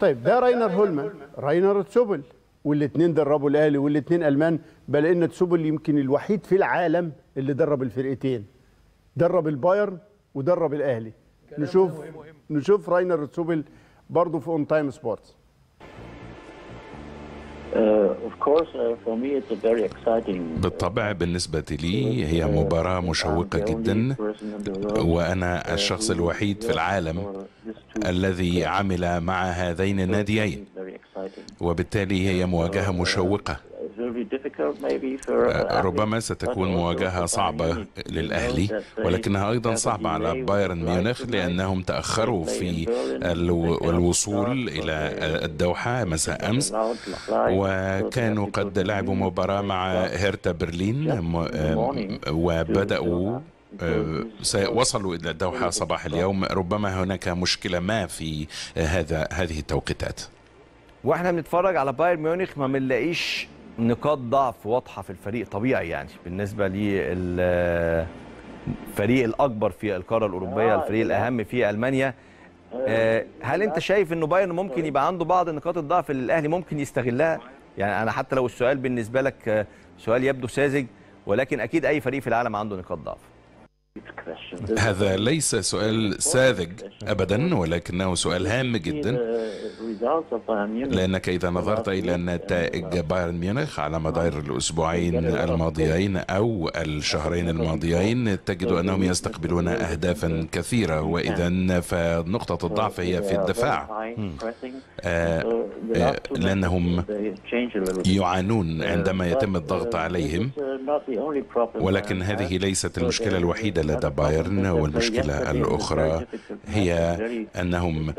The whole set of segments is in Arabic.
طيب ده راينر هولمان. راينر تسوبل والاثنين دربوا الأهلي والاثنين ألمان بل إن تسوبل يمكن الوحيد في العالم اللي درب الفرقتين. درب البايرن ودرب الأهلي. نشوف نشوف راينر تسوبل برضه في On Time Sports بالطبع بالنسبة لي هي مباراة مشوقة جدا وأنا الشخص الوحيد في العالم الذي عمل مع هذين الناديين. وبالتالي هي مواجهة مشوقة. ربما ستكون مواجهة صعبة للأهلي ولكنها أيضا صعبة على بايرن ميونخ لأنهم تأخروا في الوصول إلى الدوحة مساء أمس. وكانوا قد لعبوا مباراة مع هيرتا برلين وبدأوا وصلوا إلى الدوحة صباح اليوم. ربما هناك مشكلة ما في هذا هذه التوقيتات. وإحنا بنتفرج على بايرن ميونخ ما بنلاقيش نقاط ضعف واضحة في الفريق طبيعي يعني بالنسبة للفريق الأكبر في القارة الأوروبية الفريق الأهم في ألمانيا. هل أنت شايف إنه بايرن ممكن يبقى عنده بعض نقاط الضعف اللي الأهلي ممكن يستغلها؟ يعني أنا حتى لو السؤال بالنسبة لك سؤال يبدو ساذج ولكن أكيد أي فريق في العالم عنده نقاط ضعف. هذا ليس سؤال ساذج ابدا ولكنه سؤال هام جدا. لأنك إذا نظرت إلى نتائج بايرن ميونخ على مدار الأسبوعين الماضيين أو الشهرين الماضيين تجد أنهم يستقبلون اهدافا كثيرة. واذا فنقطة الضعف هي في الدفاع. آه لأنهم يعانون عندما يتم الضغط عليهم. ولكن هذه ليست المشكلة الوحيدة لدى بايرن. والمشكلة الأخرى هي أنهم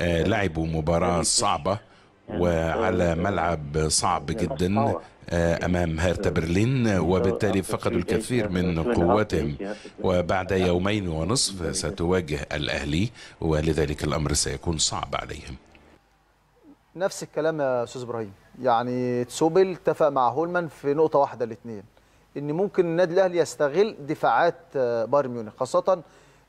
لعبوا مباراة صعبة وعلى ملعب صعب جدا أمام هيرتا برلين وبالتالي فقدوا الكثير من قوتهم وبعد يومين ونصف ستواجه الأهلي ولذلك الأمر سيكون صعب عليهم. نفس الكلام يا أستاذ إبراهيم. يعني تسوبل اتفق مع هولمان في نقطة واحدة الاثنين إن ممكن النادي الأهلي يستغل دفاعات بايرن ميونخ خاصة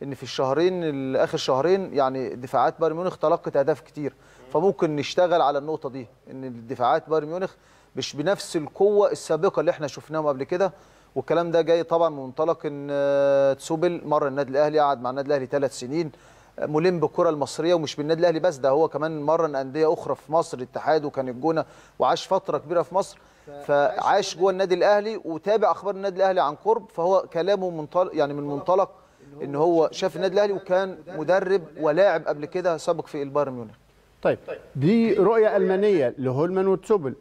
إن في الشهرين آخر شهرين يعني دفاعات بايرن ميونخ تلقت أهداف كتير. فممكن نشتغل على النقطة دي إن الدفاعات بايرن ميونخ مش بنفس القوة السابقة اللي إحنا شفناهم قبل كده. والكلام ده جاي طبعا من منطلق إن تسوبل مر النادي الأهلي قعد مع النادي الأهلي ثلاث سنين ملم بالكرة المصرية ومش بالنادي الأهلي بس ده هو كمان مرن أندية أخرى في مصر الاتحاد وكان الجونة وعاش فترة كبيرة في مصر. فعاش جوه النادي الأهلي وتابع أخبار النادي الأهلي عن قرب فهو كلامه منطلق يعني من منطلق إن هو شاف النادي الأهلي وكان مدرب ولاعب قبل كده سابق في البايرن ميونخ. طيب. دي رؤية ألمانية لهولمان وتسوبل.